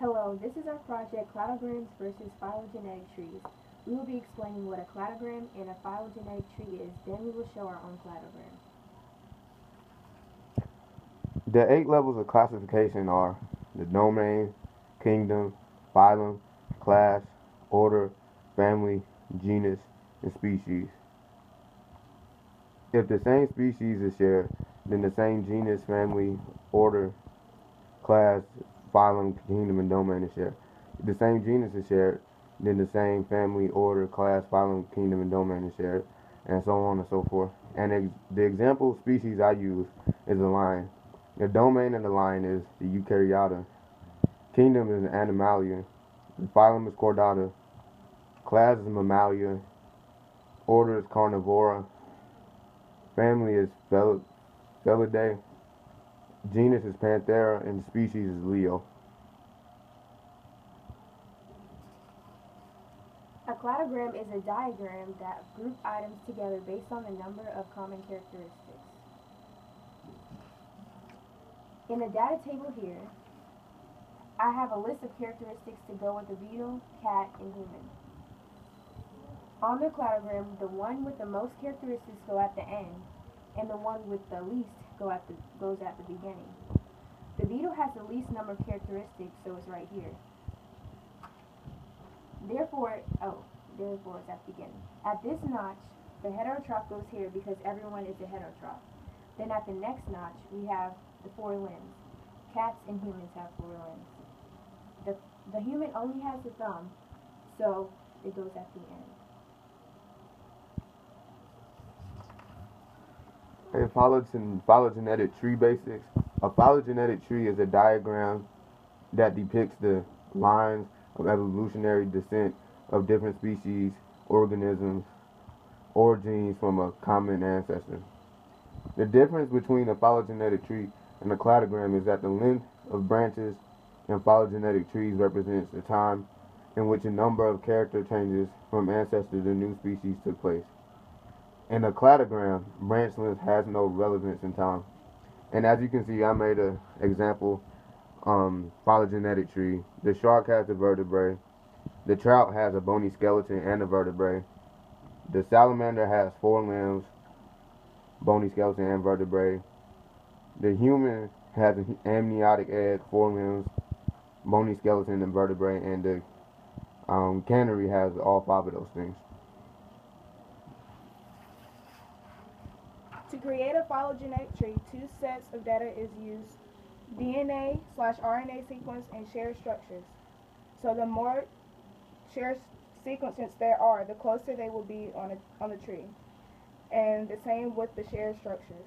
Hello, this is our project Cladograms versus Phylogenetic Trees. We will be explaining what a cladogram and a phylogenetic tree is, then we will show our own cladogram. The eight levels of classification are the domain, kingdom, phylum, class, order, family, genus, and species. If the same species is shared, then the same genus, family, order, class, phylum, kingdom, and domain is shared. The same genus is shared, then the same family, order, class, phylum, kingdom, and domain is shared, and so on and so forth. And ex the example species I use is a lion. The domain of the lion is the Eukaryota. Kingdom is an Animalia. The phylum is Chordata. Class is Mammalia. Order is Carnivora. Family is Fel Felidae. Genus is Panthera, and species is Leo. A cladogram is a diagram that groups items together based on the number of common characteristics. In the data table here, I have a list of characteristics to go with the beetle, cat, and human. On the cladogram, the one with the most characteristics go at the end, and the one with the least go at the, goes at the beginning. The beetle has the least number of characteristics, so it's right here. Therefore, oh, therefore it's at the beginning. At this notch, the heterotroph goes here because everyone is a heterotroph. Then at the next notch, we have the four limbs. Cats and humans have four limbs. The, the human only has a thumb, so it goes at the end. In phylogen phylogenetic tree basics, a phylogenetic tree is a diagram that depicts the lines of evolutionary descent of different species, organisms, or genes from a common ancestor. The difference between a phylogenetic tree and a cladogram is that the length of branches in phylogenetic trees represents the time in which a number of character changes from ancestor to new species took place. In a cladogram, branch length has no relevance in time. And as you can see, I made an example um, phylogenetic tree. The shark has a vertebrae. The trout has a bony skeleton and a vertebrae. The salamander has four limbs, bony skeleton and vertebrae. The human has an amniotic egg, four limbs, bony skeleton and vertebrae, and the um, canary has all five of those things. To create a phylogenetic tree, two sets of data is used, DNA slash RNA sequence and shared structures. So the more shared sequences there are, the closer they will be on, a, on the tree. And the same with the shared structures.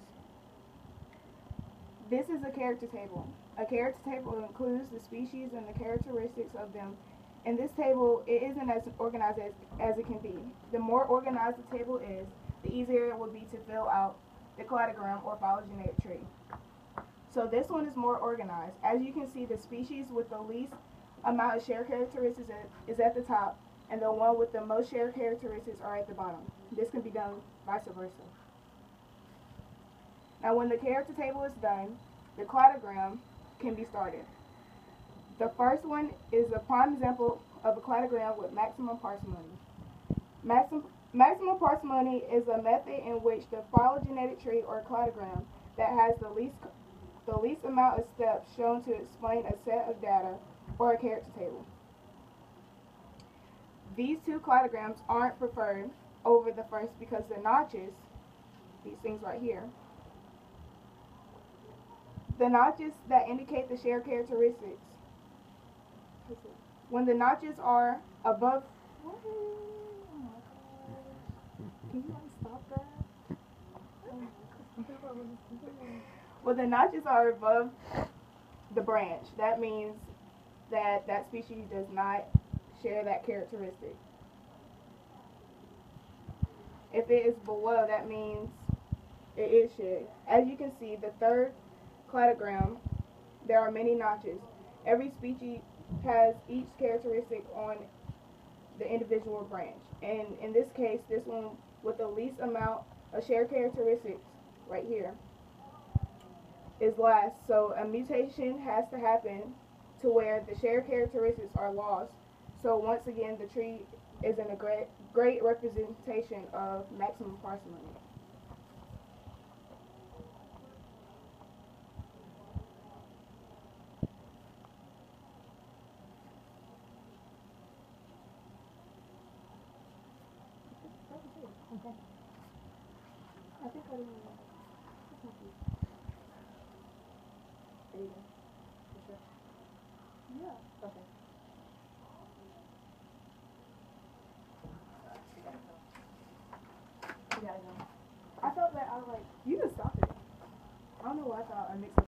This is a character table. A character table includes the species and the characteristics of them. In this table, it isn't as organized as, as it can be. The more organized the table is, the easier it will be to fill out the cladogram or phylogenetic tree. So this one is more organized. As you can see, the species with the least amount of shared characteristics is at the top, and the one with the most shared characteristics are at the bottom. This can be done vice versa. Now when the character table is done, the cladogram can be started. The first one is a prime example of a cladogram with maximum parsimony. Maxim maximum parsimony is a method in which the phylogenetic tree or cladogram that has the least the least amount of steps shown to explain a set of data or a character table. These two cladograms aren't preferred over the first because the notches, these things right here, the notches that indicate the shared characteristics, when the notches are above, When the notches are above the branch, that means that that species does not share that characteristic. If it is below, that means it is shared. As you can see, the third cladogram, there are many notches. Every species has each characteristic on the individual branch. And in this case, this one with the least amount of shared characteristics, right here, is last. So a mutation has to happen to where the shared characteristics are lost. So once again, the tree is in a great, great representation of maximum parsimony. I think I didn't. Yeah. Okay. You gotta go. I felt that I was like, you just stopped it. I don't know why I thought I mixed up.